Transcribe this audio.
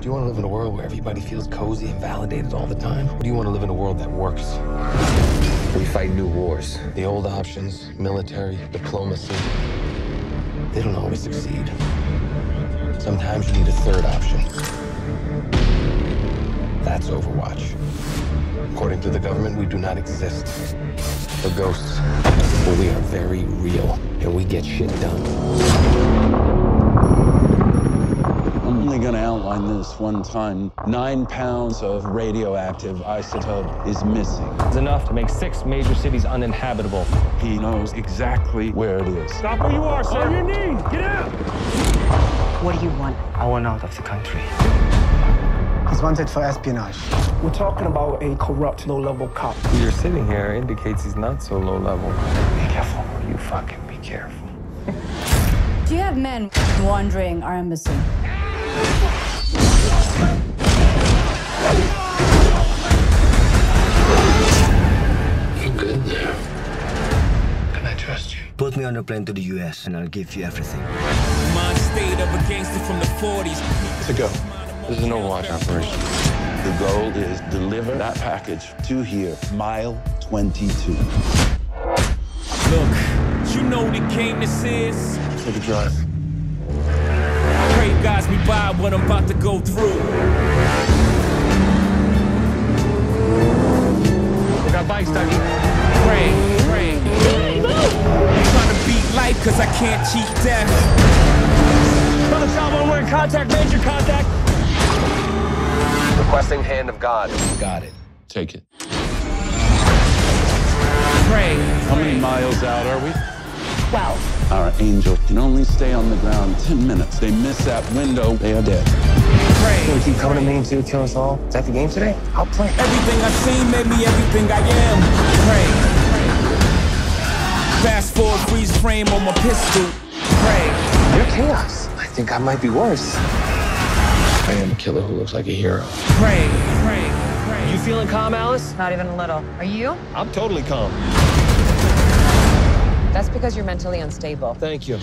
Do you want to live in a world where everybody feels cozy and validated all the time? Or do you want to live in a world that works? We fight new wars. The old options, military, diplomacy, they don't always succeed. Sometimes you need a third option. That's Overwatch. According to the government, we do not exist. We're ghosts. But we are very real, and we get shit done. Only going to outline this one time. Nine pounds of radioactive isotope is missing. It's enough to make six major cities uninhabitable. He knows exactly where it is. Stop where you are, sir. On your knee. Get out. What do you want? I want out of the country. He's wanted for espionage. We're talking about a corrupt, low-level cop. You're sitting here indicates he's not so low level. Be careful. You fucking be careful. Do you have men wandering our embassy? Put me on a plane to the US and I'll give you everything. Mind state of a gangster from the 40s. To go. This is an Overwatch operation. The goal is deliver that package to here, mile 22. Look, you know the game this is. Take a drive. Pray guides me by what I'm about to go through. They got bikes, Dougie. Pray, cause I can't cheat death. Brother Salvo, we're in contact. Major contact. Requesting hand of God. Got it. Take it. Pray. How many miles out are we? 12. Our angel can only stay on the ground 10 minutes. They miss that window, they are dead. Pray. You keep coming to me until you kill us all. Is that the game today? I'll play. Everything I've seen made me everything I am. Pray. Fast forward, freeze frame on my pistol. Pray. You're chaos. I think I might be worse. I am a killer who looks like a hero. Pray. Pray. Pray. You feeling calm, Alice? Not even a little. Are you? I'm totally calm. That's because you're mentally unstable. Thank you.